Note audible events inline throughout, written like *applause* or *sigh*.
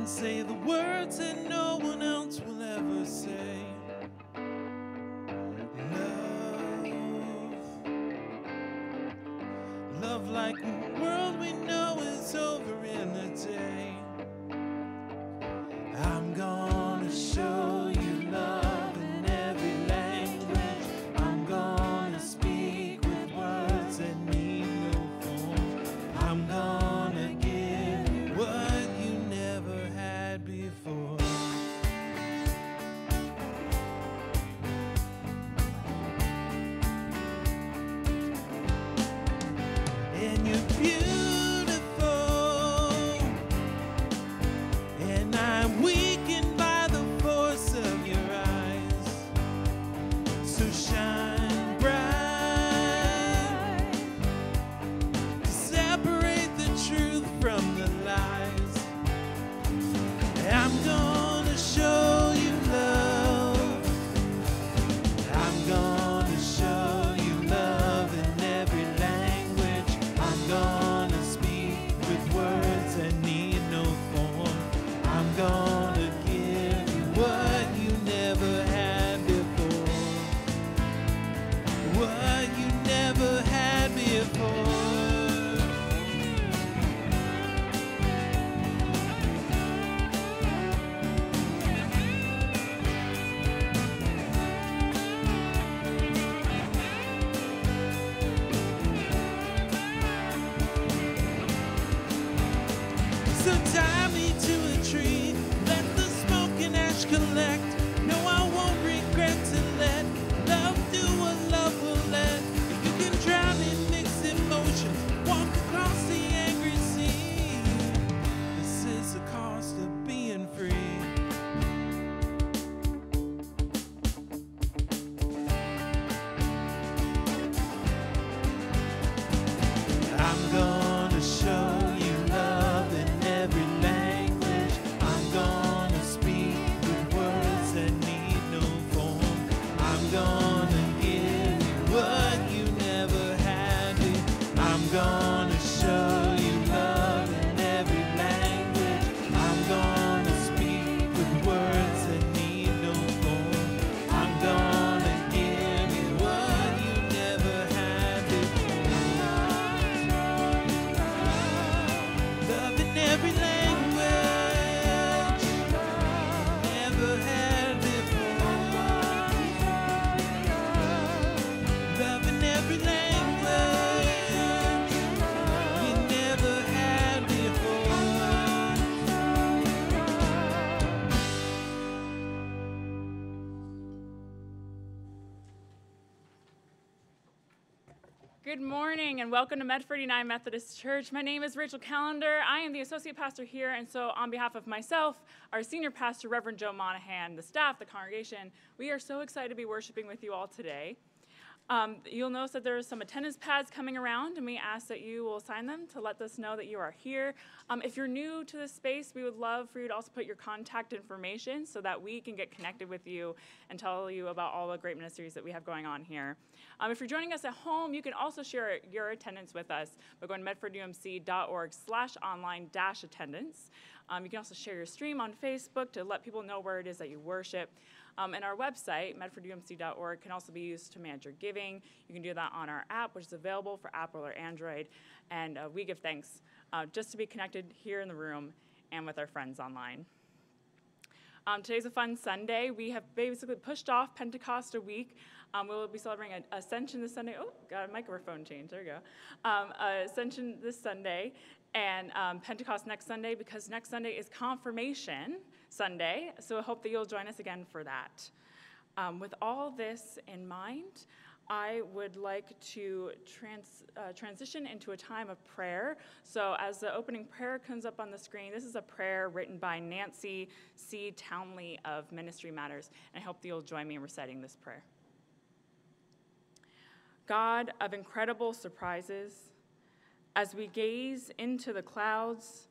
and say the words that no one else will ever say. So tie welcome to Medford United Methodist Church. My name is Rachel Callender. I am the associate pastor here, and so on behalf of myself, our senior pastor, Reverend Joe Monahan, the staff, the congregation, we are so excited to be worshiping with you all today. Um, you'll notice that there are some attendance pads coming around, and we ask that you will sign them to let us know that you are here. Um, if you're new to this space, we would love for you to also put your contact information so that we can get connected with you and tell you about all the great ministries that we have going on here. Um, if you're joining us at home, you can also share your attendance with us by going to medfordumc.org slash online dash attendance. Um, you can also share your stream on Facebook to let people know where it is that you worship. Um, and our website, medfordumc.org, can also be used to manage your giving. You can do that on our app, which is available for Apple or Android. And uh, we give thanks uh, just to be connected here in the room and with our friends online. Um, today's a fun Sunday. We have basically pushed off Pentecost a week. Um, we will be celebrating Ascension this Sunday. Oh, got a microphone change. There we go. Um, uh, Ascension this Sunday and um, Pentecost next Sunday because next Sunday is Confirmation Sunday. So I hope that you'll join us again for that. Um, with all this in mind, I would like to trans, uh, transition into a time of prayer. So, as the opening prayer comes up on the screen, this is a prayer written by Nancy C. Townley of Ministry Matters. And I hope that you'll join me in reciting this prayer. God of incredible surprises, as we gaze into the clouds,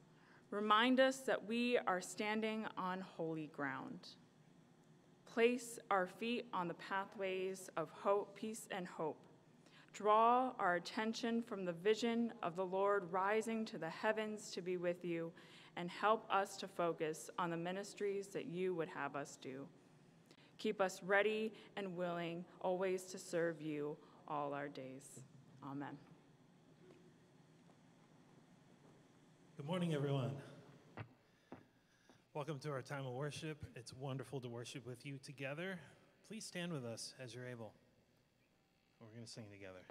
remind us that we are standing on holy ground. Place our feet on the pathways of hope, peace and hope. Draw our attention from the vision of the Lord rising to the heavens to be with you, and help us to focus on the ministries that you would have us do. Keep us ready and willing always to serve you all our days. Amen. Good morning, everyone. Welcome to our time of worship. It's wonderful to worship with you together. Please stand with us as you're able. We're going to sing together.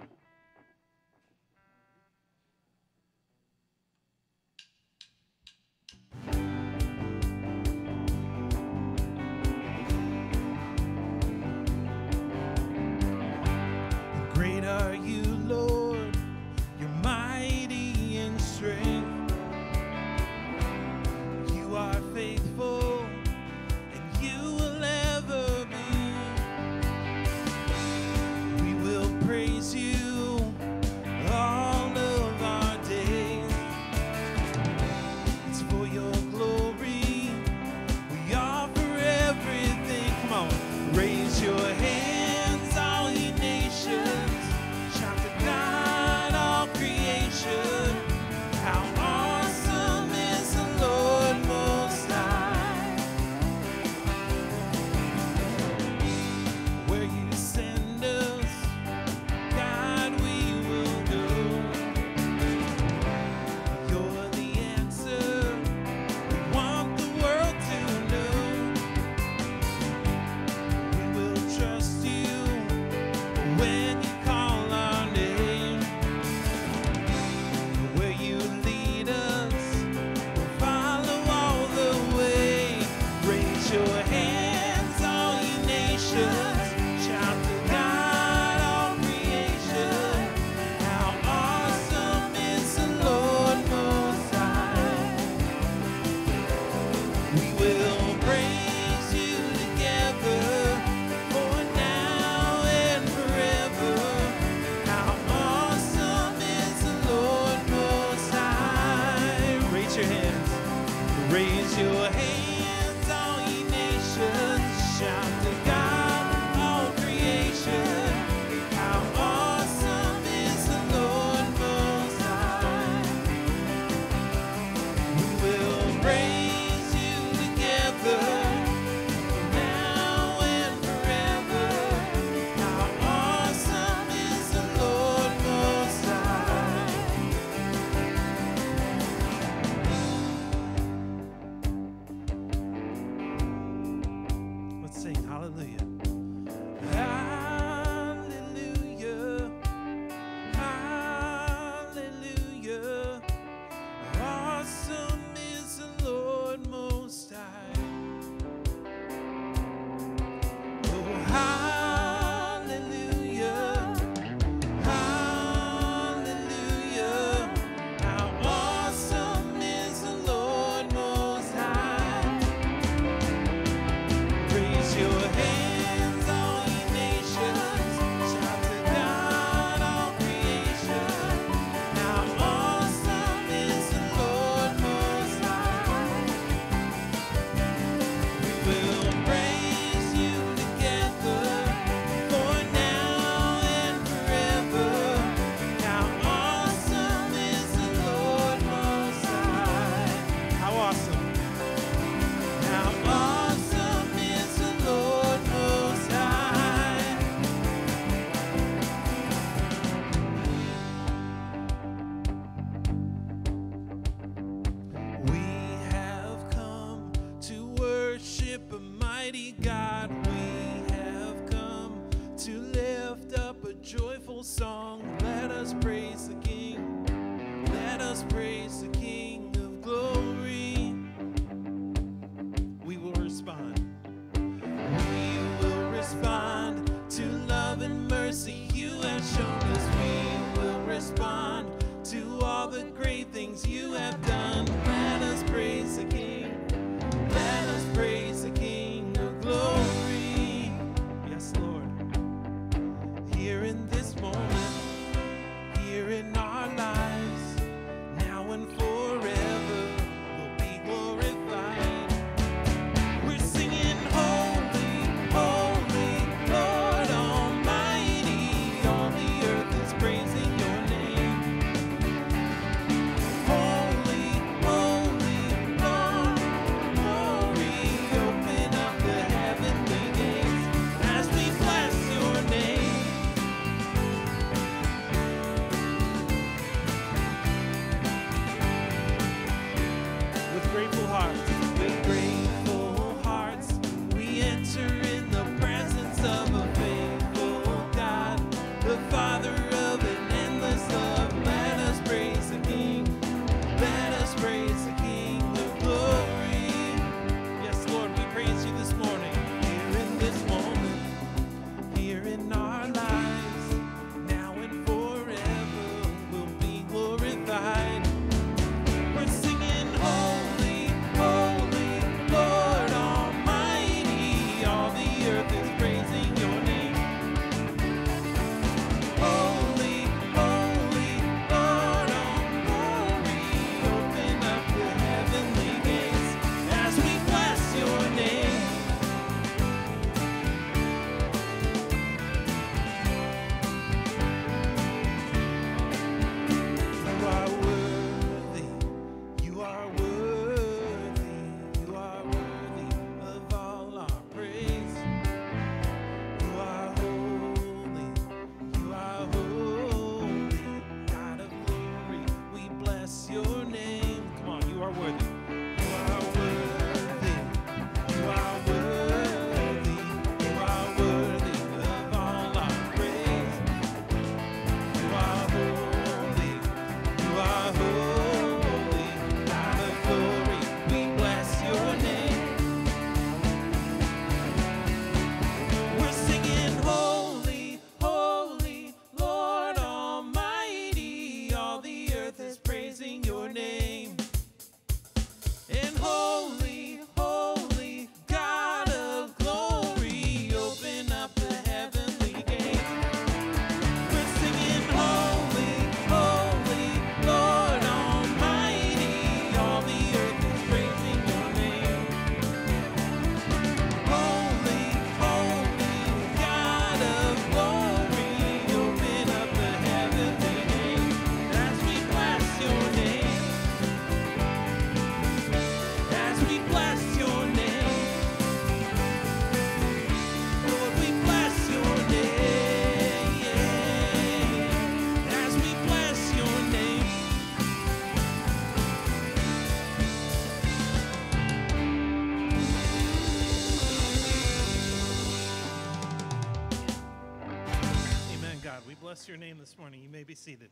Morning. You may be seated.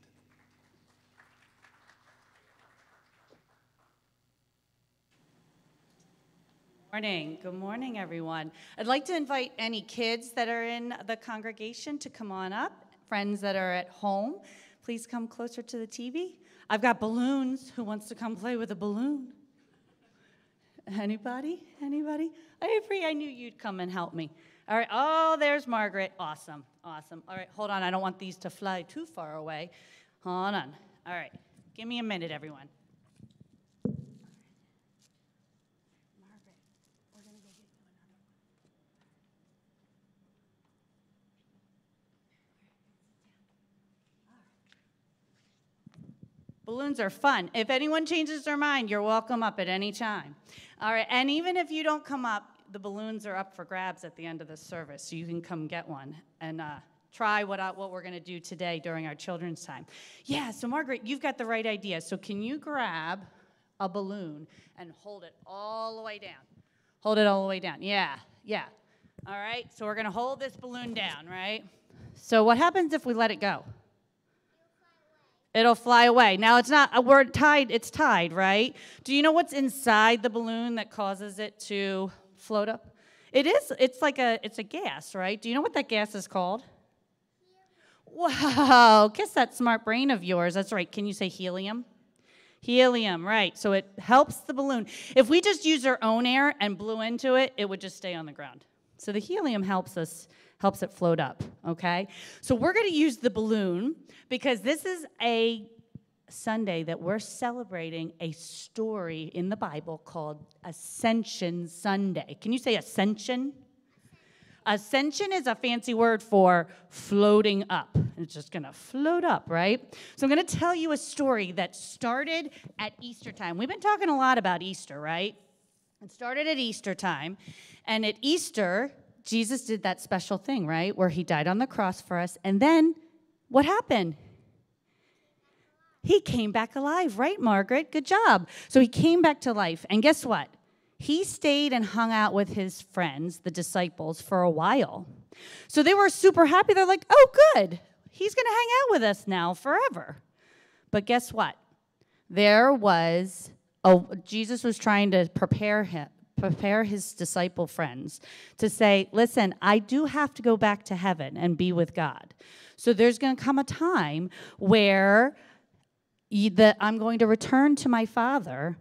Good Morning. Good morning, everyone. I'd like to invite any kids that are in the congregation to come on up. Friends that are at home, please come closer to the TV. I've got balloons. Who wants to come play with a balloon? Anybody? Anybody? Avery, I knew you'd come and help me. All right. Oh, there's Margaret. Awesome. Awesome. All right. Hold on. I don't want these to fly too far away. Hold on. All right. Give me a minute, everyone. Balloons are fun. If anyone changes their mind, you're welcome up at any time. All right, and even if you don't come up, the balloons are up for grabs at the end of the service, so you can come get one and uh, try what, I, what we're going to do today during our children's time. Yeah, so Margaret, you've got the right idea. So can you grab a balloon and hold it all the way down? Hold it all the way down. Yeah, yeah. All right, so we're going to hold this balloon down, right? So what happens if we let it go? It'll fly away. Now it's not a word tied, it's tied, right? Do you know what's inside the balloon that causes it to float up? It is, it's like a it's a gas, right? Do you know what that gas is called? Wow, *laughs* kiss that smart brain of yours. That's right. Can you say helium? Helium, right. So it helps the balloon. If we just used our own air and blew into it, it would just stay on the ground. So the helium helps us helps it float up, okay? So we're going to use the balloon because this is a Sunday that we're celebrating a story in the Bible called Ascension Sunday. Can you say ascension? Ascension is a fancy word for floating up. It's just gonna float up, right? So I'm gonna tell you a story that started at Easter time. We've been talking a lot about Easter, right? It started at Easter time. And at Easter, Jesus did that special thing, right? Where he died on the cross for us. And then what happened? He came back alive, right, Margaret? Good job. So he came back to life. And guess what? He stayed and hung out with his friends, the disciples, for a while. So they were super happy. They're like, oh, good. He's going to hang out with us now forever. But guess what? There was, oh, Jesus was trying to prepare him, prepare his disciple friends to say, listen, I do have to go back to heaven and be with God. So there's going to come a time where that I'm going to return to my Father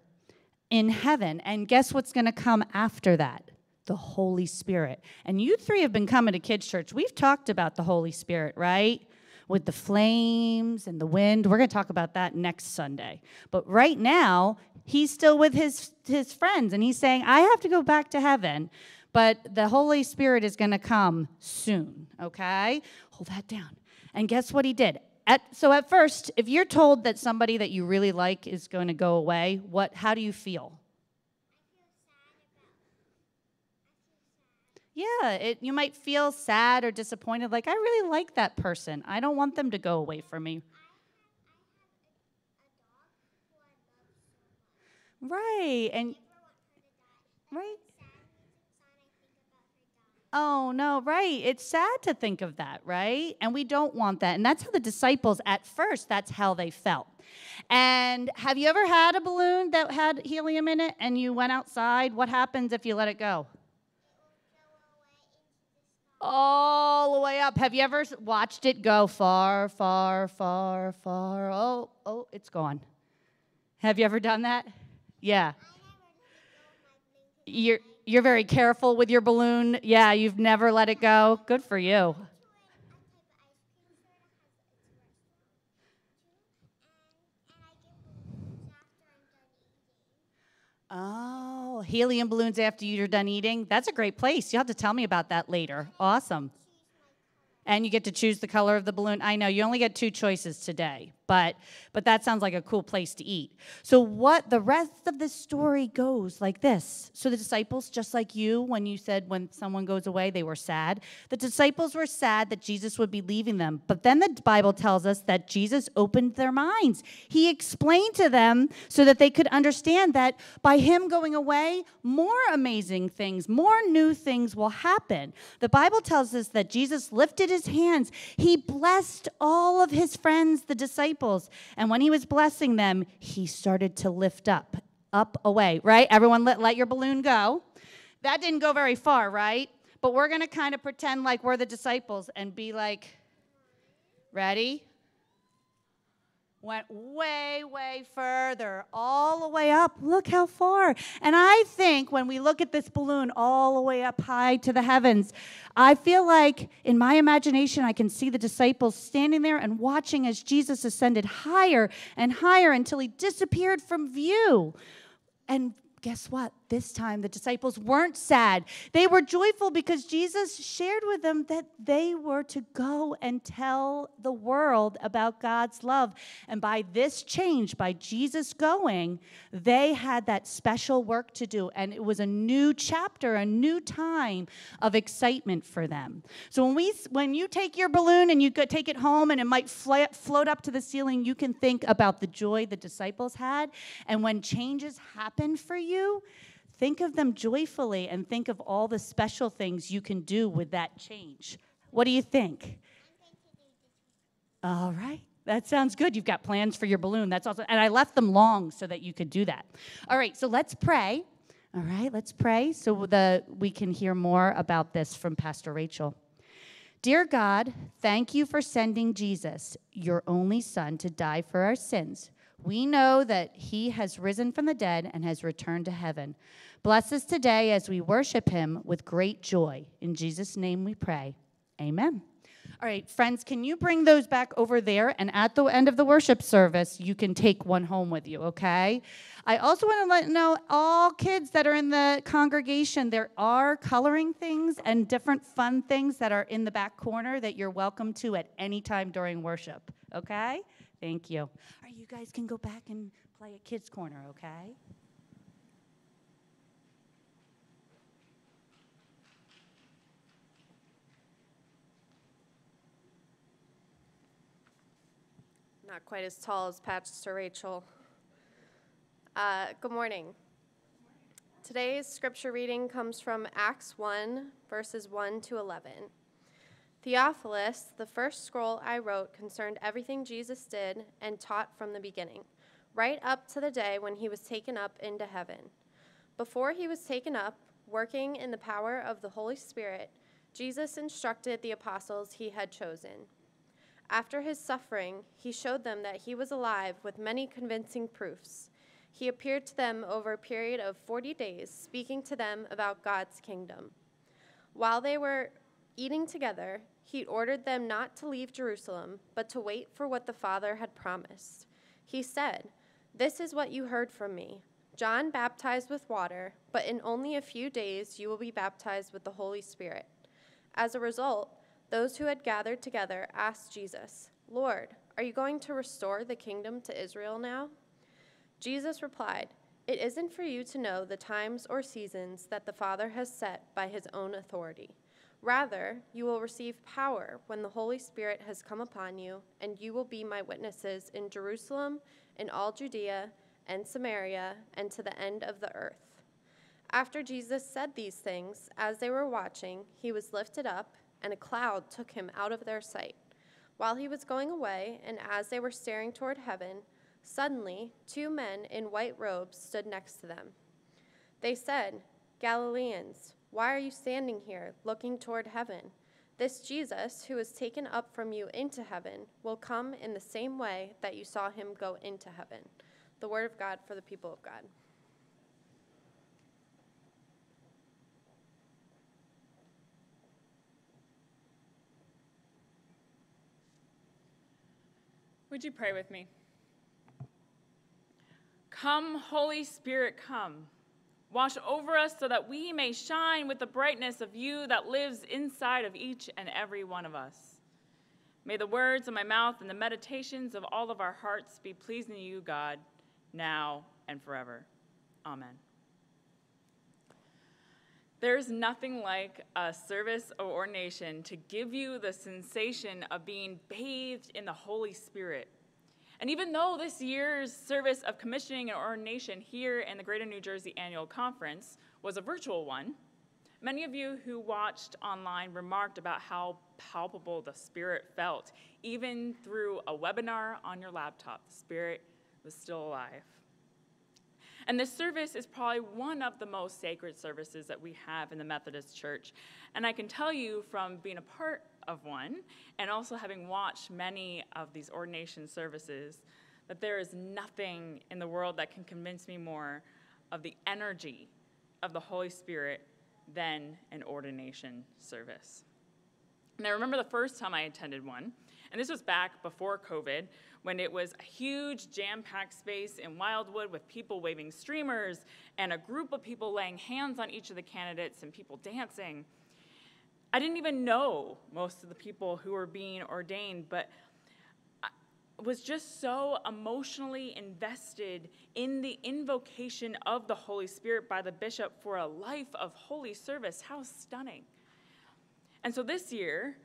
in heaven. And guess what's going to come after that? The Holy Spirit. And you three have been coming to Kids Church. We've talked about the Holy Spirit, right? With the flames and the wind. We're going to talk about that next Sunday. But right now, he's still with his, his friends and he's saying, I have to go back to heaven, but the Holy Spirit is going to come soon, okay? Hold that down. And guess what he did? At, so at first, if you're told that somebody that you really like is going to go away, what how do you feel? Yeah, it, you might feel sad or disappointed like I really like that person. I don't want them to go away from me. Right. And right. Oh, no, right. It's sad to think of that, right? And we don't want that. And that's how the disciples, at first, that's how they felt. And have you ever had a balloon that had helium in it and you went outside? What happens if you let it go? All the way up. Have you ever watched it go far, far, far, far? Oh, oh, it's gone. Have you ever done that? Yeah. You're you're very careful with your balloon. Yeah, you've never let it go. Good for you. Oh, helium balloons after you're done eating. That's a great place. You'll have to tell me about that later. Awesome. And you get to choose the color of the balloon. I know you only get two choices today but but that sounds like a cool place to eat. So what the rest of the story goes like this. So the disciples just like you when you said when someone goes away they were sad. The disciples were sad that jesus would be leaving them. But then the bible tells us that jesus opened their minds. He explained to them so that they could understand that by him going away more amazing things more new things will happen. The bible tells us that jesus lifted his hands. He blessed all of his friends, the disciples. And when he was blessing them, he started to lift up, up away, right? Everyone let, let your balloon go. That didn't go very far, right? But we're going to kind of pretend like we're the disciples and be like, ready? Went way, way further, all the way up. Look how far. And I think when we look at this balloon all the way up high to the heavens, I feel like in my imagination, I can see the disciples standing there and watching as Jesus ascended higher and higher until he disappeared from view. And guess what? This time the disciples weren't sad. They were joyful because Jesus shared with them that they were to go and tell the world about God's love. And by this change, by Jesus going, they had that special work to do. And it was a new chapter, a new time of excitement for them. So when we when you take your balloon and you take it home and it might float up to the ceiling, you can think about the joy the disciples had. And when changes happen for you, think of them joyfully and think of all the special things you can do with that change. What do you think? All right. That sounds good. You've got plans for your balloon. That's awesome. And I left them long so that you could do that. All right, so let's pray. All right, let's pray so that we can hear more about this from Pastor Rachel. Dear God, thank you for sending Jesus, your only son, to die for our sins. We know that he has risen from the dead and has returned to heaven. Bless us today as we worship him with great joy. In Jesus' name we pray. Amen. All right, friends, can you bring those back over there? And at the end of the worship service, you can take one home with you, okay? I also want to let know all kids that are in the congregation, there are coloring things and different fun things that are in the back corner that you're welcome to at any time during worship, okay? Thank you. You guys can go back and play at Kids Corner, okay? Not quite as tall as Pastor Rachel. Uh, good morning. Today's scripture reading comes from Acts 1, verses 1 to 11. Theophilus, the first scroll I wrote concerned everything Jesus did and taught from the beginning, right up to the day when he was taken up into heaven. Before he was taken up, working in the power of the Holy Spirit, Jesus instructed the apostles he had chosen. After his suffering, he showed them that he was alive with many convincing proofs. He appeared to them over a period of 40 days, speaking to them about God's kingdom. While they were eating together, he ordered them not to leave Jerusalem, but to wait for what the Father had promised. He said, This is what you heard from me. John baptized with water, but in only a few days you will be baptized with the Holy Spirit. As a result, those who had gathered together asked Jesus, Lord, are you going to restore the kingdom to Israel now? Jesus replied, It isn't for you to know the times or seasons that the Father has set by his own authority Rather, you will receive power when the Holy Spirit has come upon you, and you will be my witnesses in Jerusalem, in all Judea and Samaria, and to the end of the earth. After Jesus said these things, as they were watching, he was lifted up, and a cloud took him out of their sight. While he was going away, and as they were staring toward heaven, suddenly two men in white robes stood next to them. They said, Galileans, why are you standing here, looking toward heaven? This Jesus, who is taken up from you into heaven, will come in the same way that you saw him go into heaven. The word of God for the people of God. Would you pray with me? Come, Holy Spirit, come. Wash over us so that we may shine with the brightness of you that lives inside of each and every one of us. May the words of my mouth and the meditations of all of our hearts be pleasing to you, God, now and forever. Amen. There's nothing like a service or ordination to give you the sensation of being bathed in the Holy Spirit. And even though this year's service of commissioning and ordination here in the Greater New Jersey Annual Conference was a virtual one, Many of you who watched online remarked about how palpable the Spirit felt. Even through a webinar on your laptop, the Spirit was still alive. And this service is probably one of the most sacred services that we have in the Methodist Church. And I can tell you from being a part of one and also having watched many of these ordination services that there is nothing in the world that can convince me more of the energy of the Holy Spirit than an ordination service. And I remember the first time I attended one, and this was back before COVID, when it was a huge jam packed space in Wildwood with people waving streamers and a group of people laying hands on each of the candidates and people dancing. I didn't even know most of the people who were being ordained, but I was just so emotionally invested in the invocation of the Holy Spirit by the bishop for a life of holy service. How stunning. And so this year,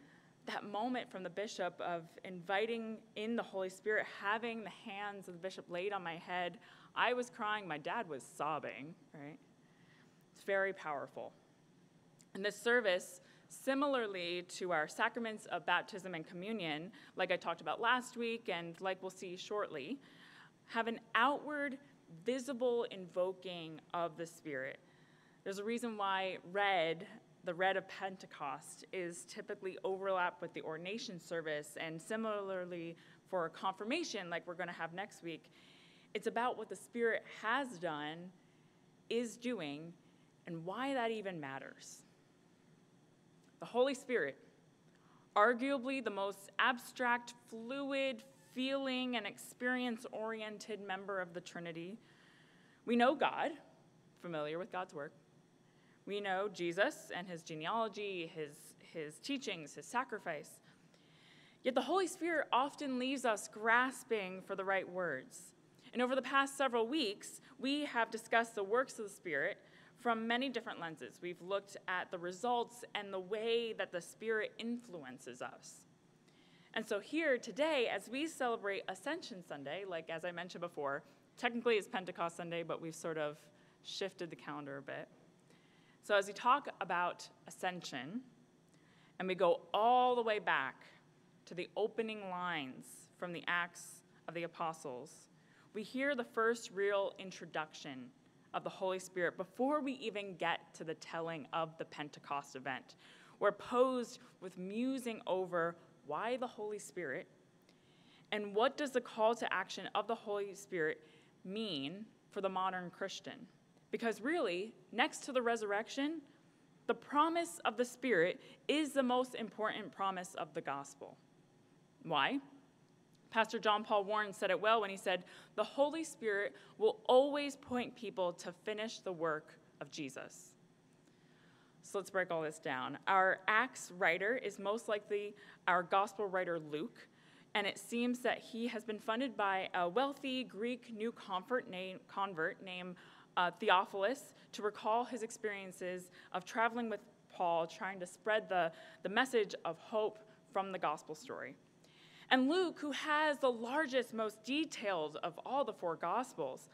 that moment from the bishop of inviting in the Holy Spirit, having the hands of the bishop laid on my head, I was crying. My dad was sobbing, right? It's very powerful. And this service, similarly to our sacraments of baptism and communion, like I talked about last week and like we'll see shortly, have an outward, visible invoking of the Spirit. There's a reason why red the red of Pentecost is typically overlap with the ordination service, and similarly for confirmation, like we're going to have next week, it's about what the Spirit has done, is doing, and why that even matters. The Holy Spirit, arguably the most abstract, fluid, feeling, and experience oriented member of the Trinity. We know God, familiar with God's work. We know Jesus and his genealogy, his, his teachings, his sacrifice. Yet the Holy Spirit often leaves us grasping for the right words. And over the past several weeks, we have discussed the works of the Spirit from many different lenses. We've looked at the results and the way that the Spirit influences us. And so, here today, as we celebrate Ascension Sunday, like as I mentioned before, technically it's Pentecost Sunday, but we've sort of shifted the calendar a bit. So, as we talk about ascension, and we go all the way back to the opening lines from the Acts of the Apostles, we hear the first real introduction of the Holy Spirit before we even get to the telling of the Pentecost event. We're posed with musing over why the Holy Spirit and what does the call to action of the Holy Spirit mean for the modern Christian. Because really, next to the resurrection, the promise of the Spirit is the most important promise of the gospel. Why? Pastor John Paul Warren said it well when he said, The Holy Spirit will always point people to finish the work of Jesus. So let's break all this down. Our Acts writer is most likely our gospel writer Luke, and it seems that he has been funded by a wealthy Greek new convert named, uh, Theophilus to recall his experiences of traveling with Paul, trying to spread the, the message of hope from the gospel story. And Luke, who has the largest, most detailed of all the four gospels,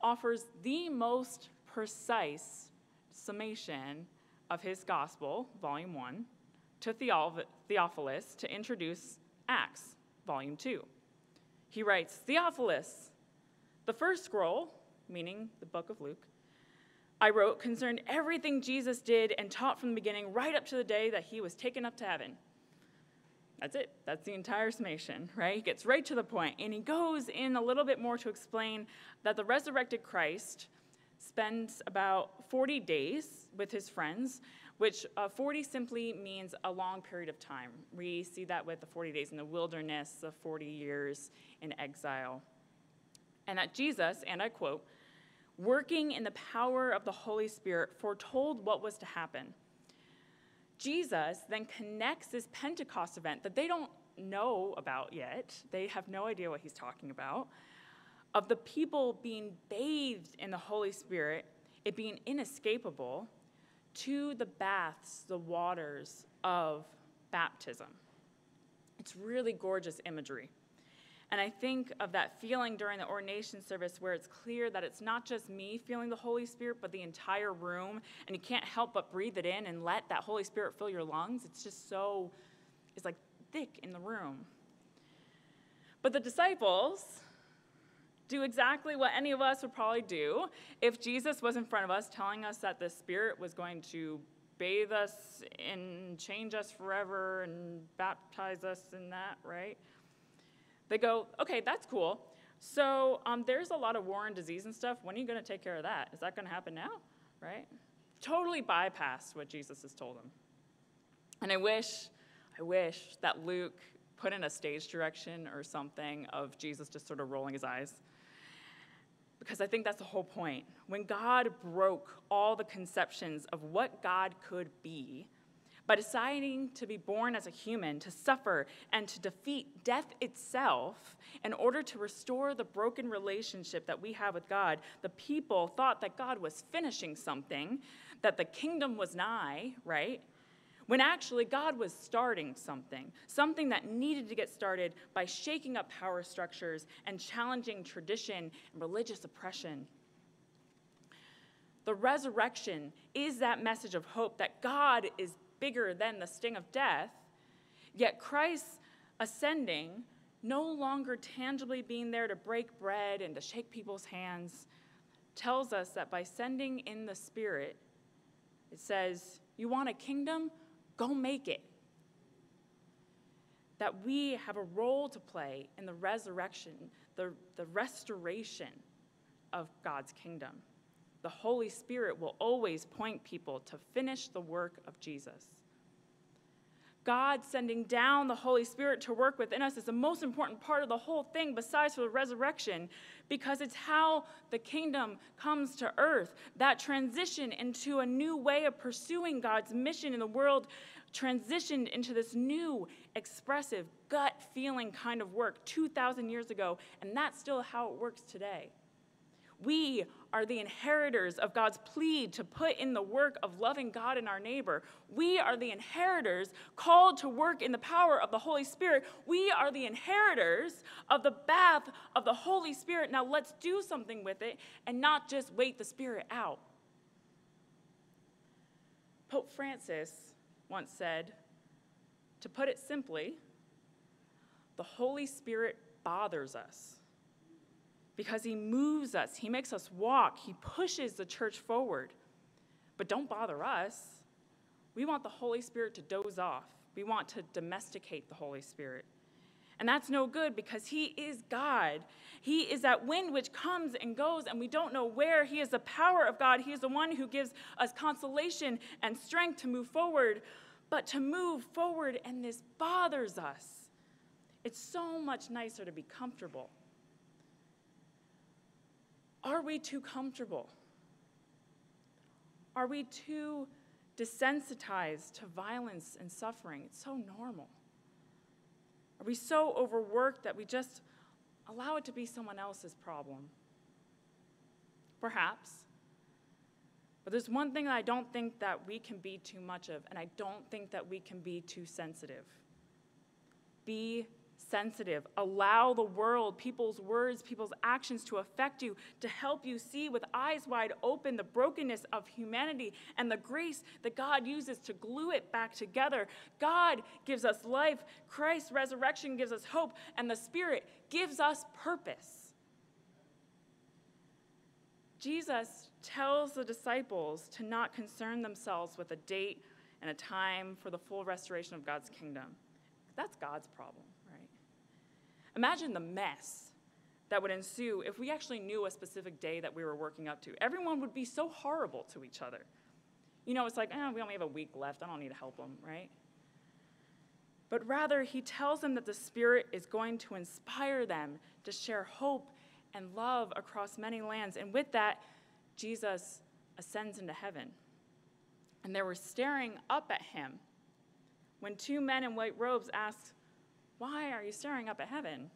offers the most precise summation of his gospel, volume one, to Theophilus to introduce Acts, volume two. He writes Theophilus, the first scroll meaning the book of Luke, I wrote concerned everything Jesus did and taught from the beginning right up to the day that he was taken up to heaven. That's it. That's the entire summation, right? He gets right to the point, and he goes in a little bit more to explain that the resurrected Christ spends about 40 days with his friends, which uh, 40 simply means a long period of time. We see that with the 40 days in the wilderness, the 40 years in exile. And that Jesus, and I quote, working in the power of the Holy Spirit, foretold what was to happen. Jesus then connects this Pentecost event that they don't know about yet, they have no idea what he's talking about, of the people being bathed in the Holy Spirit, it being inescapable, to the baths, the waters of baptism. It's really gorgeous imagery. And I think of that feeling during the ordination service where it's clear that it's not just me feeling the Holy Spirit, but the entire room. And you can't help but breathe it in and let that Holy Spirit fill your lungs. It's just so, it's like thick in the room. But the disciples do exactly what any of us would probably do if Jesus was in front of us telling us that the Spirit was going to bathe us and change us forever and baptize us in that, right? They go, okay, that's cool. So um, there's a lot of war and disease and stuff. When are you going to take care of that? Is that going to happen now? Right? Totally bypassed what Jesus has told them. And I wish, I wish that Luke put in a stage direction or something of Jesus just sort of rolling his eyes. Because I think that's the whole point. When God broke all the conceptions of what God could be, by deciding to be born as a human, to suffer, and to defeat death itself in order to restore the broken relationship that we have with God, the people thought that God was finishing something, that the kingdom was nigh, right? When actually God was starting something, something that needed to get started by shaking up power structures and challenging tradition and religious oppression. The resurrection is that message of hope that God is bigger than the sting of death, yet Christ ascending, no longer tangibly being there to break bread and to shake people's hands, tells us that by sending in the Spirit, it says, You want a kingdom? Go make it. That we have a role to play in the resurrection, the, the restoration of God's kingdom the Holy Spirit will always point people to finish the work of Jesus. God sending down the Holy Spirit to work within us is the most important part of the whole thing, besides for the resurrection, because it's how the kingdom comes to earth. That transition into a new way of pursuing God's mission in the world transitioned into this new, expressive, gut feeling kind of work 2,000 years ago, and that's still how it works today. We are the inheritors of God's plea to put in the work of loving God and our neighbor. We are the inheritors called to work in the power of the Holy Spirit. We are the inheritors of the bath of the Holy Spirit. Now let's do something with it and not just wait the Spirit out. Pope Francis once said, to put it simply, the Holy Spirit bothers us because he moves us, he makes us walk, he pushes the church forward. But don't bother us. We want the Holy Spirit to doze off, we want to domesticate the Holy Spirit. And that's no good because He is God. He is that wind which comes and goes, and we don't know where. He is the power of God. He is the one who gives us consolation and strength to move forward. But to move forward, and this bothers us. It's so much nicer to be comfortable. Are we too comfortable? Are we too desensitized to violence and suffering? It's so normal. Are we so overworked that we just allow it to be someone else's problem? Perhaps. But there's one thing that I don't think that we can be too much of, and I don't think that we can be too sensitive. Be sensitive. Allow the world, people's words, people's actions to affect you, to help you see with eyes wide open the brokenness of humanity and the grace that God uses to glue it back together. God gives us life, Christ's resurrection gives us hope, and the Spirit gives us purpose. Jesus tells the disciples to not concern themselves with a date and a time for the full restoration of God's kingdom. That's God's problem. Imagine the mess that would ensue if we actually knew a specific day that we were working up to. Everyone would be so horrible to each other. You know, it's like, eh, we only have a week left. I don't need to help them, right? But rather, he tells them that the Spirit is going to inspire them to share hope and love across many lands. And with that, Jesus ascends into heaven. And they were staring up at him when two men in white robes asked, why are you staring up at heaven?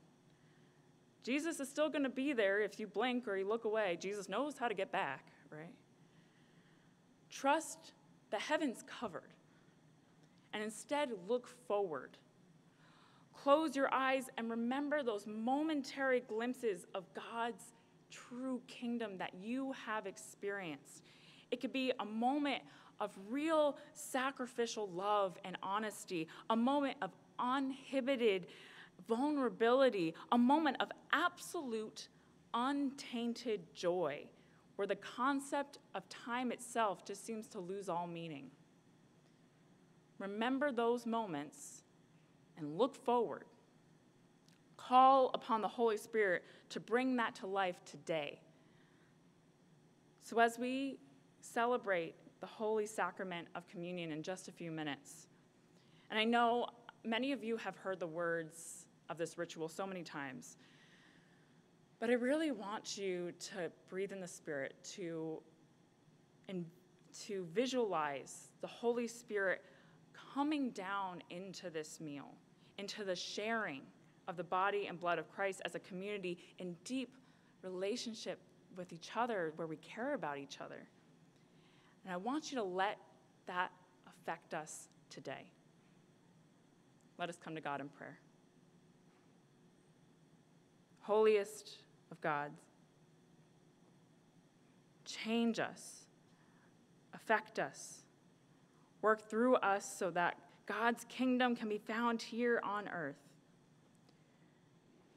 Jesus is still going to be there if you blink or you look away. Jesus knows how to get back, right? Trust the heavens covered and instead look forward. Close your eyes and remember those momentary glimpses of God's true kingdom that you have experienced. It could be a moment of real sacrificial love and honesty, a moment of uninhibited vulnerability, a moment of absolute untainted joy, where the concept of time itself just seems to lose all meaning. Remember those moments and look forward. Call upon the Holy Spirit to bring that to life today. So, as we celebrate the holy sacrament of communion in just a few minutes, and I know many of you have heard the words of this ritual so many times, but I really want you to breathe in the Spirit, to, and to visualize the Holy Spirit coming down into this meal, into the sharing of the body and blood of Christ as a community in deep relationship with each other, where we care about each other. And I want you to let that affect us today. Let us come to God in prayer. Holiest of gods, change us, affect us, work through us so that God's kingdom can be found here on earth.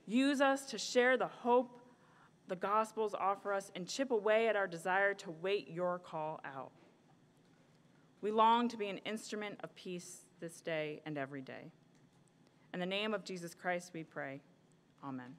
Use us to share the hope the Gospels offer us and chip away at our desire to wait your call out. We long to be an instrument of peace this day and every day. In the name of Jesus Christ, we pray. Amen.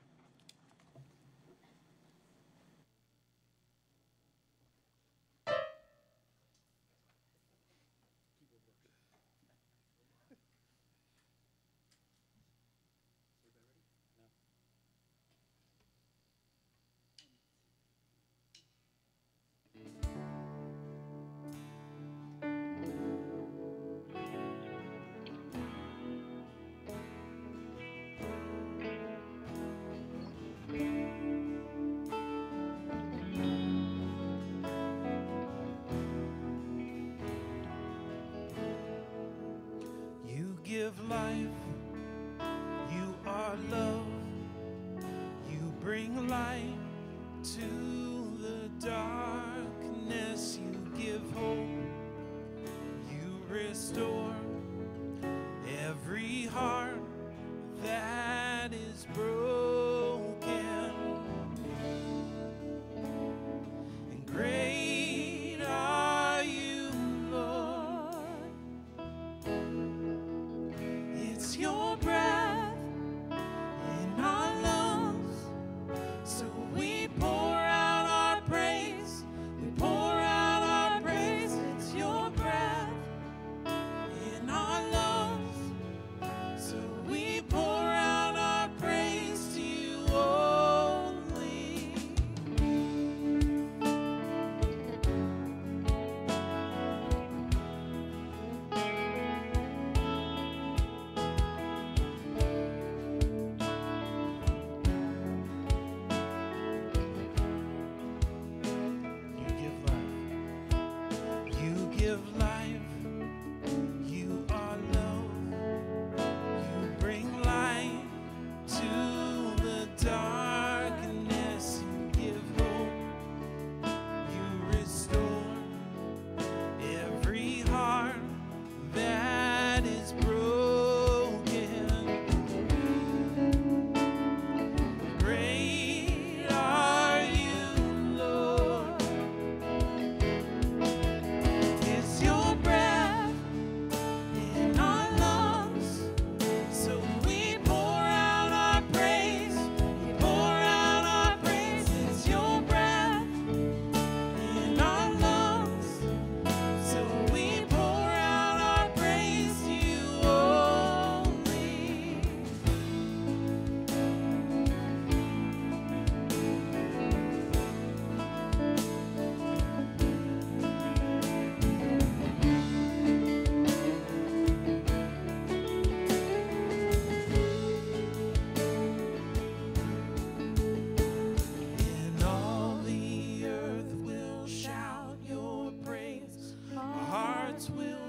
hearts will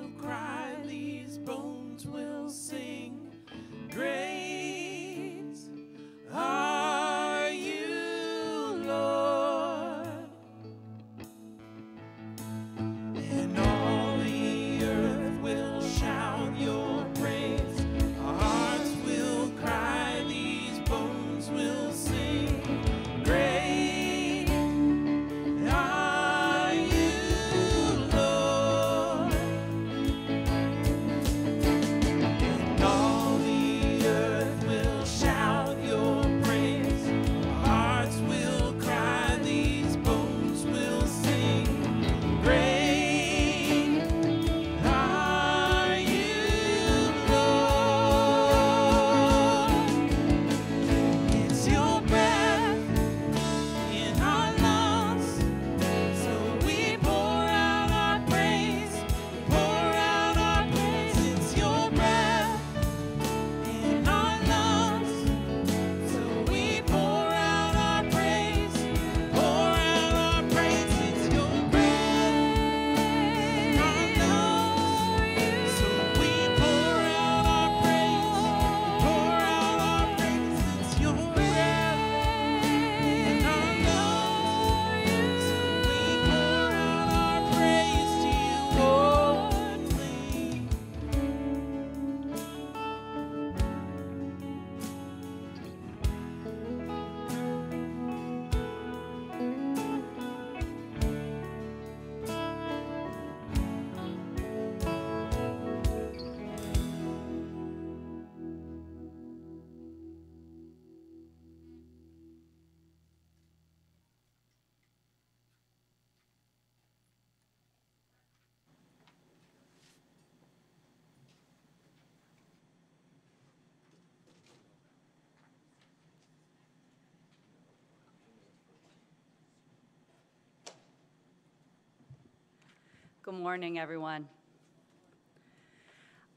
Good morning, everyone.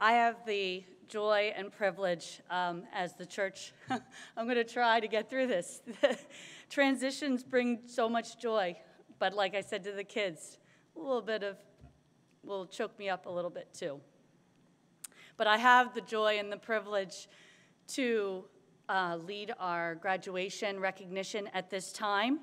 I have the joy and privilege um, as the church. *laughs* I'm going to try to get through this. *laughs* Transitions bring so much joy, but like I said to the kids, a little bit of will choke me up a little bit too. But I have the joy and the privilege to uh, lead our graduation recognition at this time.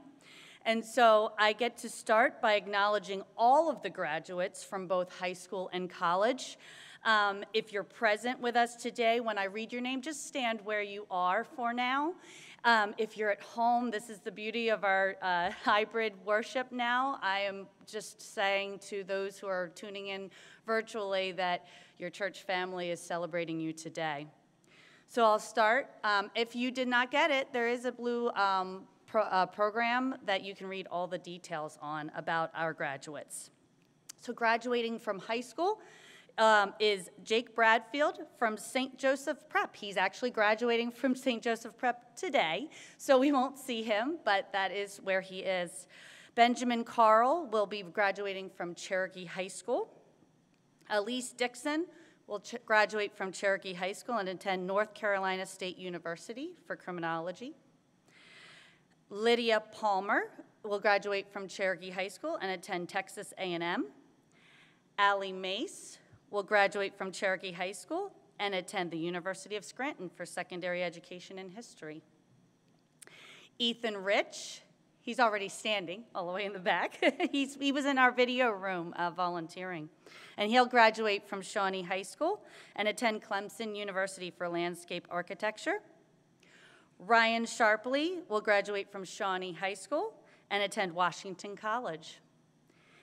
And so I get to start by acknowledging all of the graduates from both high school and college. Um, if you're present with us today, when I read your name, just stand where you are for now. Um, if you're at home, this is the beauty of our uh, *laughs* hybrid worship now. I am just saying to those who are tuning in virtually that your church family is celebrating you today. So I'll start. Um, if you did not get it, there is a blue um, pro, uh, program that you can read all the details on about our graduates. So graduating from high school um, is Jake Bradfield from St. Joseph Prep. He's actually graduating from St. Joseph Prep today, so we won't see him, but that is where he is. Benjamin Carl will be graduating from Cherokee High School. Elise Dixon will graduate from Cherokee High School and attend North Carolina State University for criminology. Lydia Palmer will graduate from Cherokee High School and attend Texas A&M. Allie Mace will graduate from Cherokee High School and attend the University of Scranton for secondary education in history. Ethan Rich, he's already standing all the way in the back. *laughs* he was in our video room uh, volunteering. And he'll graduate from Shawnee High School and attend Clemson University for landscape architecture. Ryan Sharpley will graduate from Shawnee High School and attend Washington College.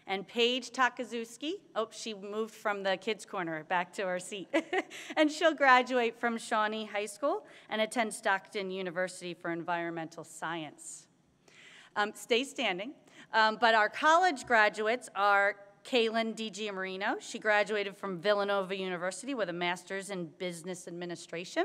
And Paige Takazuski, oh, she moved from the kids' corner back to her seat. *laughs* and she'll graduate from Shawnee High School and attend Stockton University for environmental science. Um, stay standing. Um, but our college graduates are Kaylin DiGiamarino. She graduated from Villanova University with a master's in business administration.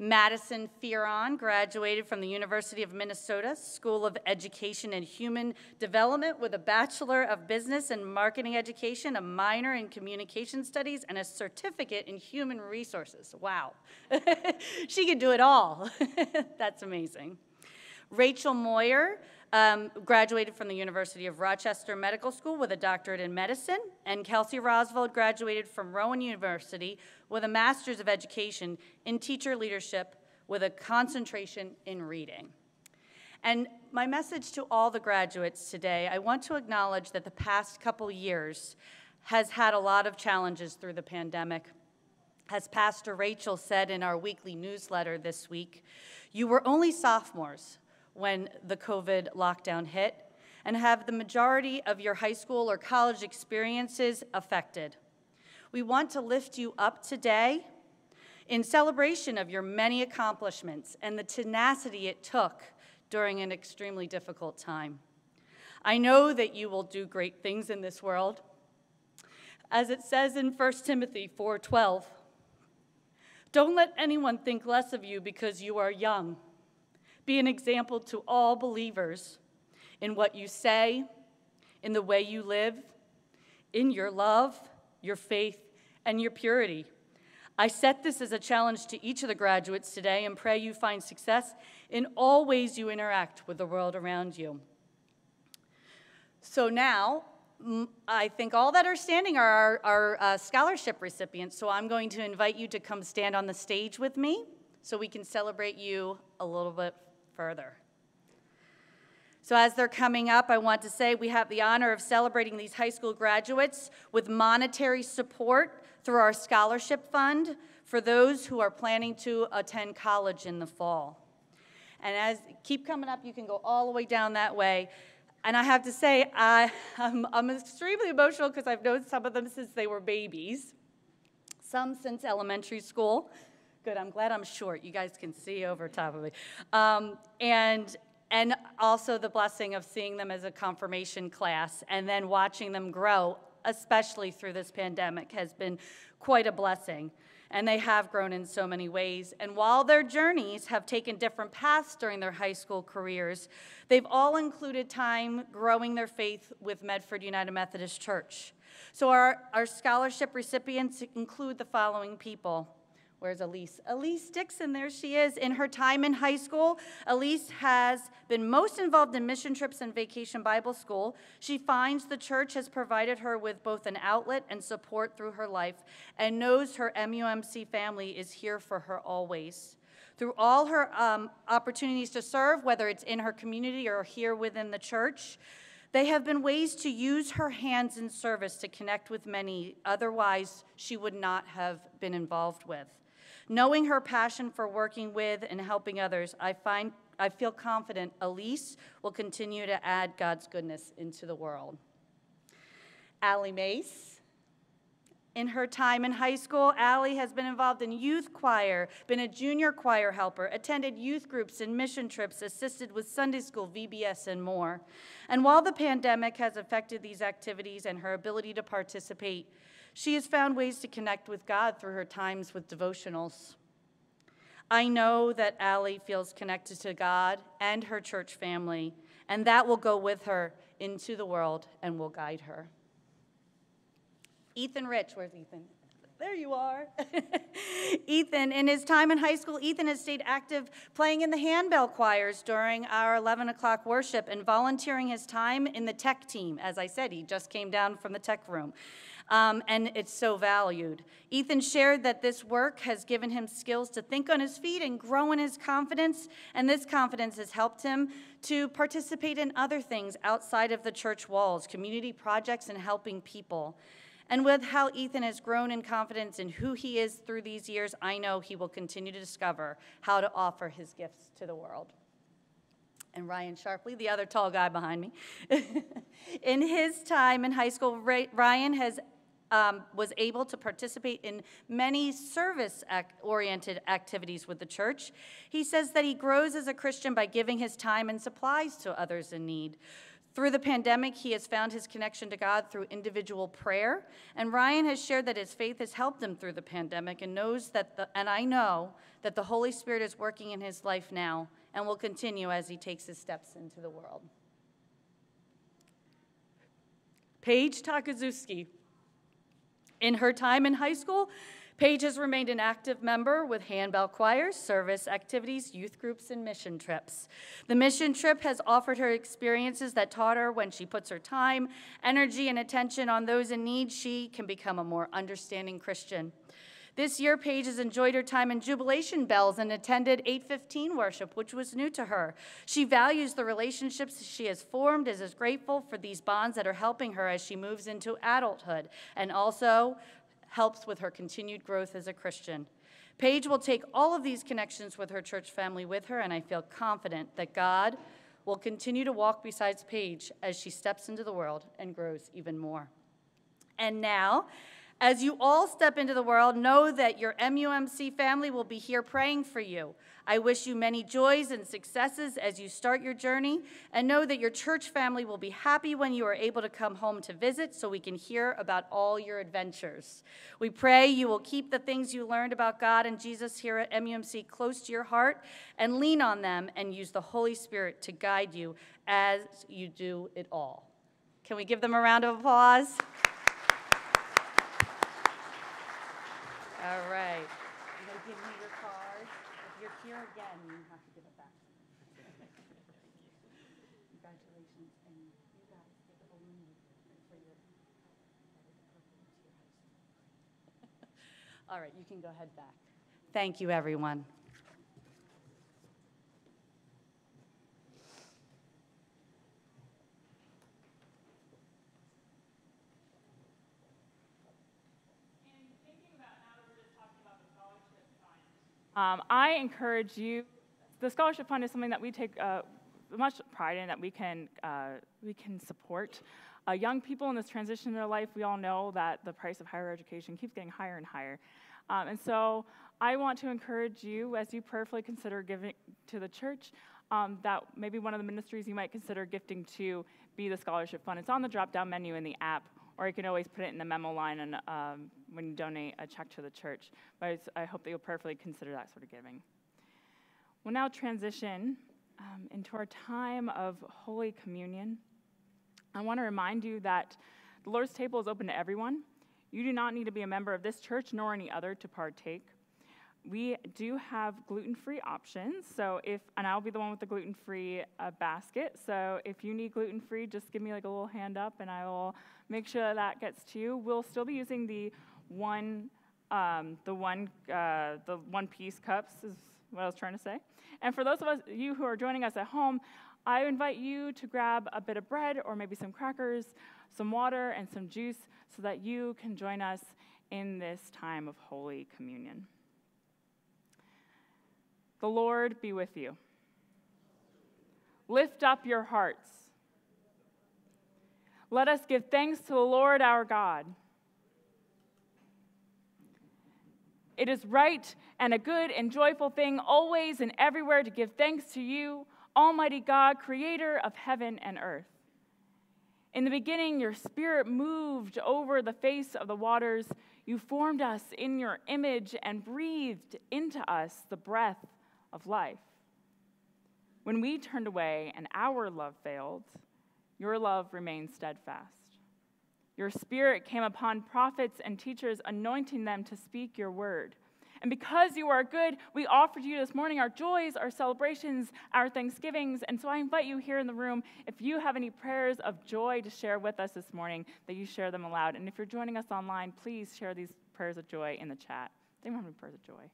Madison Fearon graduated from the University of Minnesota School of Education and Human Development with a Bachelor of Business and Marketing Education, a minor in Communication Studies, and a certificate in Human Resources. Wow. *laughs* she can do it all. *laughs* That's amazing. Rachel Moyer um, graduated from the University of Rochester Medical School with a doctorate in medicine, and Kelsey Roswell graduated from Rowan University with a master's of education in teacher leadership with a concentration in reading. And my message to all the graduates today, I want to acknowledge that the past couple years has had a lot of challenges through the pandemic. As Pastor Rachel said in our weekly newsletter this week, you were only sophomores when the COVID lockdown hit and have the majority of your high school or college experiences affected. We want to lift you up today in celebration of your many accomplishments and the tenacity it took during an extremely difficult time. I know that you will do great things in this world. As it says in 1 Timothy 4:12, don't let anyone think less of you because you are young be an example to all believers in what you say, in the way you live, in your love, your faith, and your purity. I set this as a challenge to each of the graduates today and pray you find success in all ways you interact with the world around you. So now, I think all that are standing are our, our uh, scholarship recipients. So I'm going to invite you to come stand on the stage with me so we can celebrate you a little bit further. So, as they're coming up, I want to say we have the honor of celebrating these high school graduates with monetary support through our scholarship fund for those who are planning to attend college in the fall. And as keep coming up, you can go all the way down that way. And I have to say, I, *laughs* I'm, I'm extremely emotional because I've known some of them since they were babies, some since elementary school, Good. I'm glad I'm short. You guys can see over top of me. Um, and and also the blessing of seeing them as a confirmation class and then watching them grow, especially through this pandemic, has been quite a blessing. And they have grown in so many ways. And while their journeys have taken different paths during their high school careers, they've all included time growing their faith with Medford United Methodist Church. So our, our scholarship recipients include the following people. Where's Elise? Elise Dixon, there she is. In her time in high school, Elise has been most involved in mission trips and vacation Bible school. She finds the church has provided her with both an outlet and support through her life and knows her MUMC family is here for her always. Through all her um, opportunities to serve, whether it's in her community or here within the church, they have been ways to use her hands in service to connect with many otherwise she would not have been involved with. Knowing her passion for working with and helping others, I find I feel confident Elise will continue to add God's goodness into the world. Allie Mace. In her time in high school, Allie has been involved in youth choir, been a junior choir helper, attended youth groups and mission trips, assisted with Sunday school, VBS, and more. And while the pandemic has affected these activities and her ability to participate, she has found ways to connect with God through her times with devotionals. I know that Allie feels connected to God and her church family, and that will go with her into the world and will guide her. Ethan Rich, where's Ethan? There you are. *laughs* Ethan, in his time in high school, Ethan has stayed active playing in the handbell choirs during our 11 o'clock worship and volunteering his time in the tech team. As I said, he just came down from the tech room um, and it's so valued. Ethan shared that this work has given him skills to think on his feet and grow in his confidence, and this confidence has helped him to participate in other things outside of the church walls, community projects, and helping people. And with how Ethan has grown in confidence in who he is through these years, I know he will continue to discover how to offer his gifts to the world and Ryan Sharpley, the other tall guy behind me. *laughs* in his time in high school, Ryan has um, was able to participate in many service oriented activities with the church. He says that he grows as a Christian by giving his time and supplies to others in need. Through the pandemic, he has found his connection to God through individual prayer. And Ryan has shared that his faith has helped him through the pandemic and knows that the, and I know that the Holy Spirit is working in his life now and will continue as he takes his steps into the world. Paige Takazuski in her time in high school, Paige has remained an active member with handbell choirs, service activities, youth groups, and mission trips. The mission trip has offered her experiences that taught her when she puts her time, energy, and attention on those in need, she can become a more understanding Christian. This year, Paige has enjoyed her time in Jubilation Bells and attended 815 worship, which was new to her. She values the relationships she has formed and is grateful for these bonds that are helping her as she moves into adulthood and also helps with her continued growth as a Christian. Paige will take all of these connections with her church family with her, and I feel confident that God will continue to walk beside Paige as she steps into the world and grows even more. And now, as you all step into the world, know that your MUMC family will be here praying for you. I wish you many joys and successes as you start your journey, and know that your church family will be happy when you are able to come home to visit so we can hear about all your adventures. We pray you will keep the things you learned about God and Jesus here at MUMC close to your heart and lean on them and use the Holy Spirit to guide you as you do it all. Can we give them a round of applause? All right. You going to give me your card? If you're here again, you have to give it back. Congratulations, and you guys get the balloon for your. *laughs* All right, you can go ahead back. Thank you, everyone. Um, I encourage you, the scholarship fund is something that we take uh, much pride in, that we can, uh, we can support. Uh, young people in this transition in their life, we all know that the price of higher education keeps getting higher and higher. Um, and so I want to encourage you, as you prayerfully consider giving to the church, um, that maybe one of the ministries you might consider gifting to be the scholarship fund. It's on the drop down menu in the app or you can always put it in the memo line and, um, when you donate a check to the church. But I hope that you'll prayerfully consider that sort of giving. We'll now transition um, into our time of Holy Communion. I want to remind you that The Lord's table is open to everyone. You do not need to be a member of this church nor any other to partake. We do have gluten free options. So, if, and I'll be the one with the gluten free uh, basket. So, if you need gluten free, just give me like a little hand up and I will make sure that, that gets to you. We'll still be using the one, um, the one, uh, the one piece cups, is what I was trying to say. And for those of us, you who are joining us at home, I invite you to grab a bit of bread or maybe some crackers, some water, and some juice so that you can join us in this time of Holy Communion. The Lord be with you. Lift up your hearts. Let us give thanks to the Lord our God. It is right and a good and joyful thing always and everywhere to give thanks to you, Almighty God, creator of heaven and earth. In the beginning, your spirit moved over the face of the waters. You formed us in your image and breathed into us the breath of life. When we turned away and our love failed, your love remained steadfast. Your spirit came upon prophets and teachers, anointing them to speak your word. And because you are good, we offer to you this morning our joys, our celebrations, our thanksgivings. And so I invite you here in the room, if you have any prayers of joy to share with us this morning, that you share them aloud. And if you're joining us online, please share these prayers of joy in the chat. Does anyone have prayers of joy?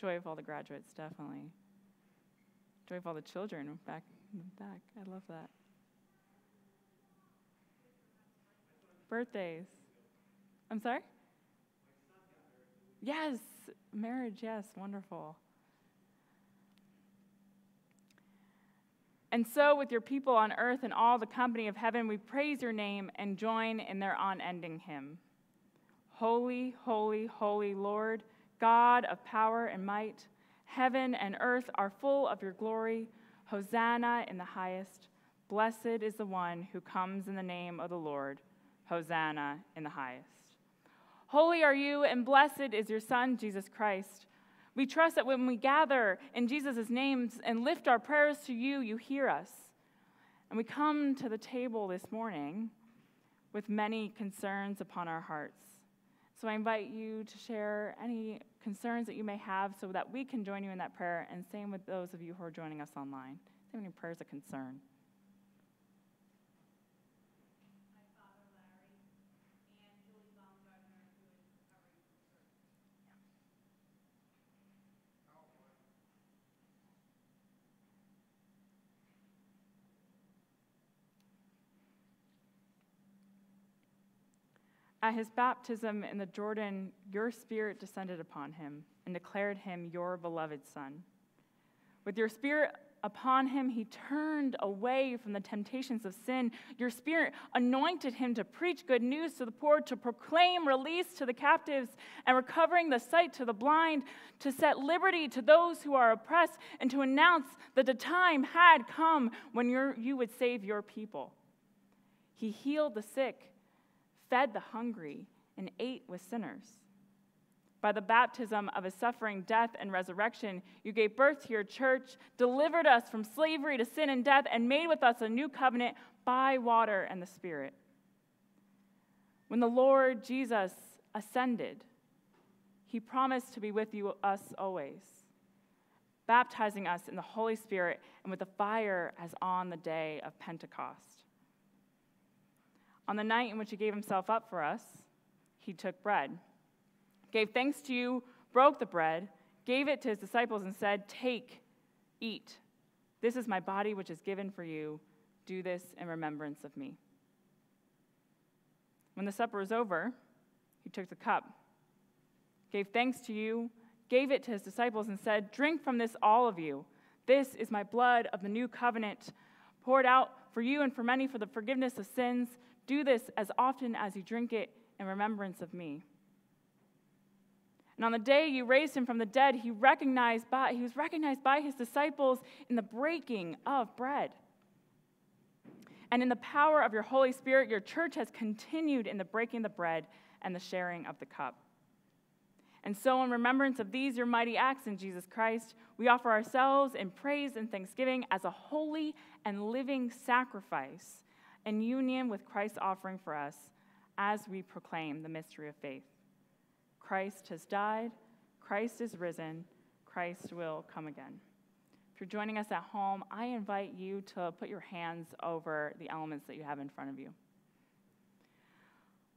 Joy of all the graduates, definitely. Joy of all the children back in the back. I love that. Birthdays. I'm sorry? Yes, marriage, yes, wonderful. And so, with your people on earth and all the company of heaven, we praise your name and join in their unending hymn. Holy, holy, holy Lord, God of power and might, heaven and earth are full of your glory. Hosanna in the highest. Blessed is the one who comes in the name of the Lord. Hosanna in the highest. Holy are you, and blessed is your Son, Jesus Christ. We trust that when we gather in Jesus' name and lift our prayers to you, you hear us. And we come to the table this morning with many concerns upon our hearts. So I invite you to share any concerns that you may have so that we can join you in that prayer, and same with those of you who are joining us online. Do you have any prayers of concern? At his baptism in the Jordan, your spirit descended upon him and declared him your beloved son. With your spirit upon him, he turned away from the temptations of sin. Your spirit anointed him to preach good news to the poor, to proclaim release to the captives, and recovering the sight to the blind, to set liberty to those who are oppressed, and to announce that the time had come when you would save your people. He healed the sick fed the hungry, and ate with sinners. By the baptism of his suffering, death, and resurrection, you gave birth to your church, delivered us from slavery to sin and death, and made with us a new covenant by water and the Spirit. When the Lord Jesus ascended, he promised to be with you, us always, baptizing us in the Holy Spirit and with the fire as on the day of Pentecost. On the night in which he gave himself up for us, he took bread, gave thanks to you, broke the bread, gave it to his disciples, and said, Take, eat. This is my body, which is given for you. Do this in remembrance of me. When the supper was over, he took the cup, gave thanks to you, gave it to his disciples, and said, Drink from this, all of you. This is my blood of the new covenant, poured out for you and for many for the forgiveness of sins. Do this as often as you drink it in remembrance of me. And on the day you raised him from the dead, he, recognized by, he was recognized by his disciples in the breaking of bread. And in the power of your Holy Spirit, your church has continued in the breaking of the bread and the sharing of the cup. And so, in remembrance of these, your mighty acts in Jesus Christ, we offer ourselves in praise and thanksgiving as a holy and living sacrifice in union with Christ's offering for us as we proclaim the mystery of faith. Christ has died, Christ is risen, Christ will come again. If you're joining us at home, I invite you to put your hands over the elements that you have in front of you.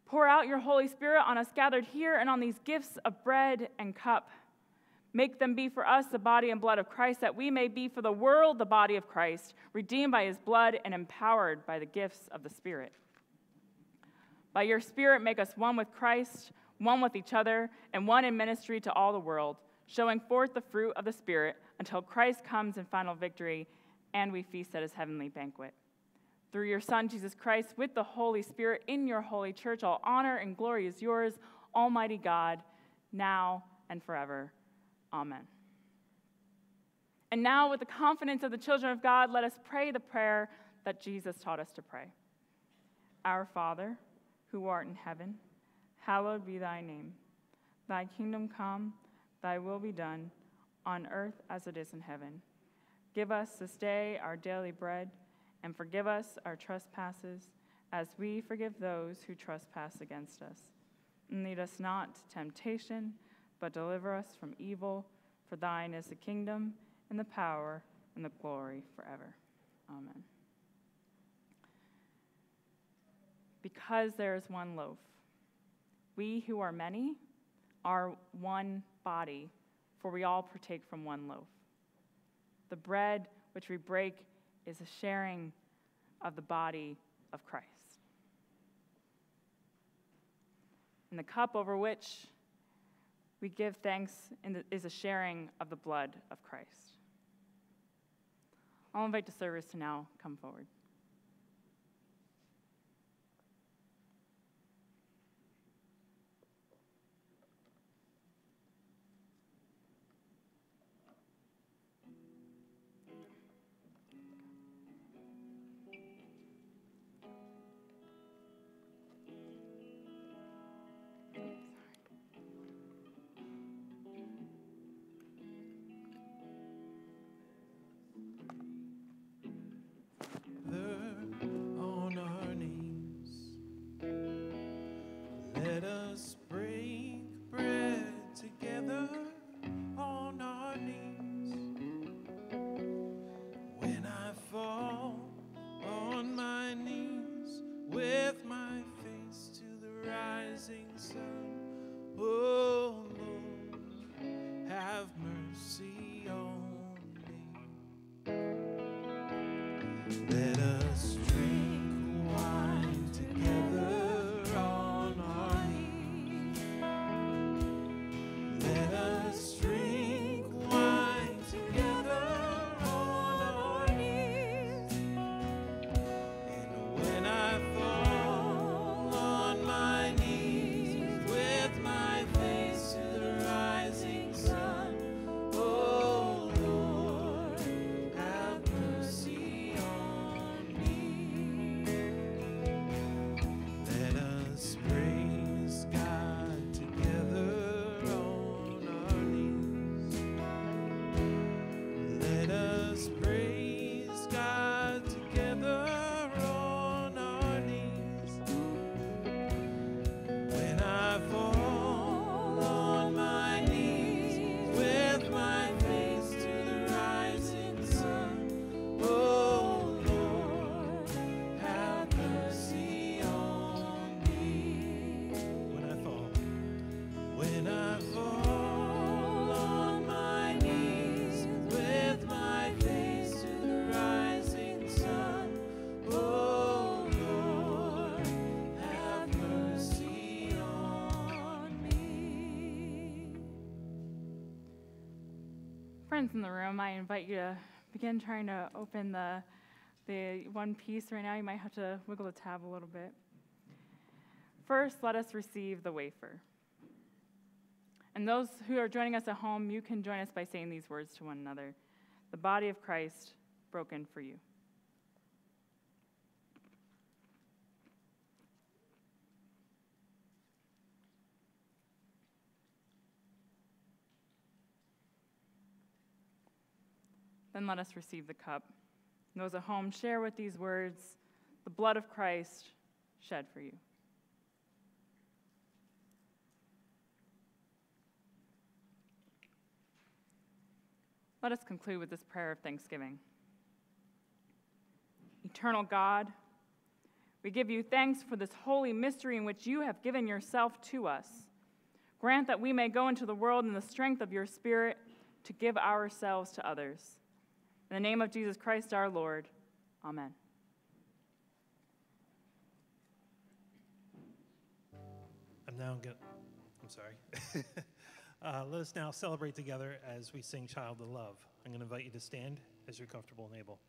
Pour out your Holy Spirit on us gathered here and on these gifts of bread and cup. Make them be for us the body and blood of Christ, that we may be for the world the body of Christ, redeemed by his blood and empowered by the gifts of the Spirit. By your Spirit, make us one with Christ, one with each other, and one in ministry to all the world, showing forth the fruit of the Spirit until Christ comes in final victory and we feast at his heavenly banquet through your Son, Jesus Christ, with the Holy Spirit in your holy church. All honor and glory is yours, Almighty God, now and forever. Amen. And now, with the confidence of the children of God, let us pray the prayer that Jesus taught us to pray Our Father, who art in heaven, hallowed be thy name. Thy kingdom come, thy will be done, on earth as it is in heaven. Give us this day our daily bread and forgive us our trespasses as we forgive those who trespass against us. And lead us not to temptation, but deliver us from evil. For thine is the kingdom, and the power, and the glory forever. Amen. Because there is one loaf, we who are many are one body, for we all partake from one loaf. The bread which we break is a sharing of the body of Christ. And the cup over which we give thanks the, is a sharing of the blood of Christ. I'll invite the servers to now come forward. In the room, I invite you to begin trying to open the, the one piece right now. You might have to wiggle the tab a little bit. First, let us receive the wafer. And those who are joining us at home, you can join us by saying these words to one another The body of Christ broken for you. Then let us receive the cup. Those at home, share with these words the blood of Christ shed for you. Let us conclude with this prayer of thanksgiving. Eternal God, we give you thanks for this holy mystery in which you have given yourself to us. Grant that we may go into the world in the strength of your Spirit to give ourselves to others. In the name of Jesus Christ our Lord, amen. I'm now going to, I'm sorry. *laughs* uh, let us now celebrate together as we sing Child of Love. I'm going to invite you to stand as you're comfortable and able.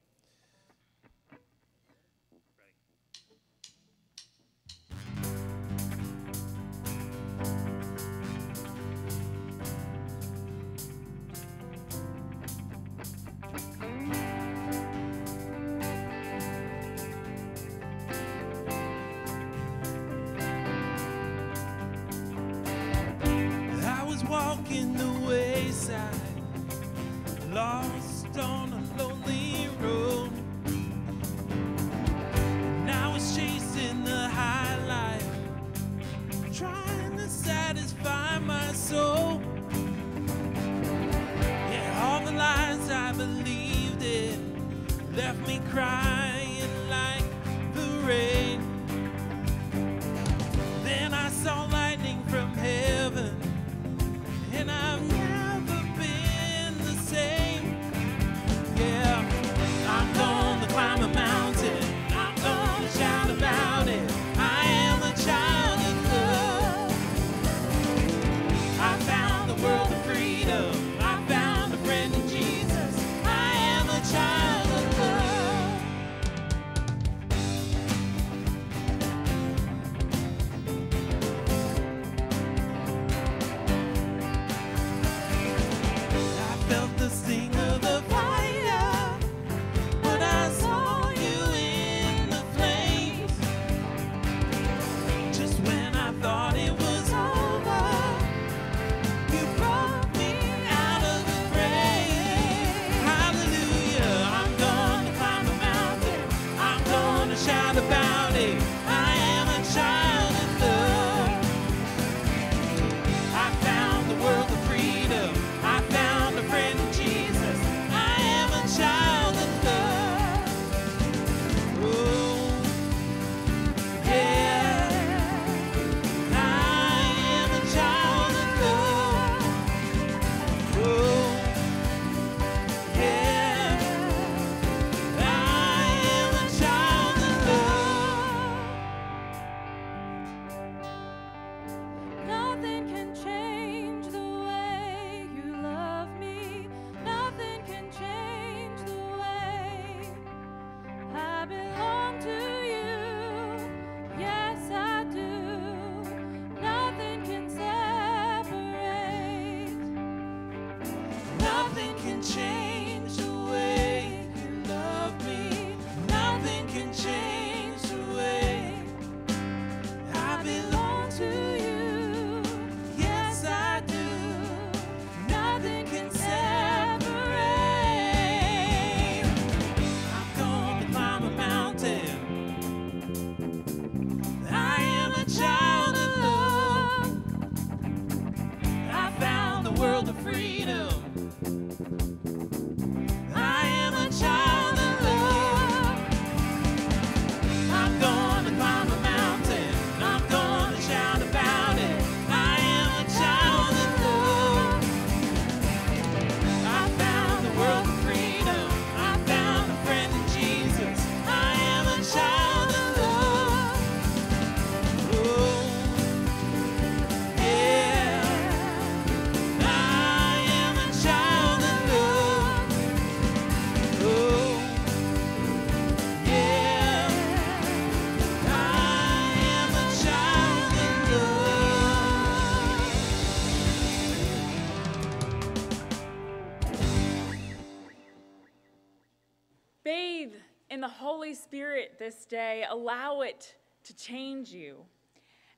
Spirit this day, allow it to change you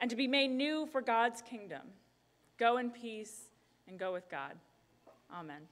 and to be made new for God's kingdom. Go in peace and go with God. Amen.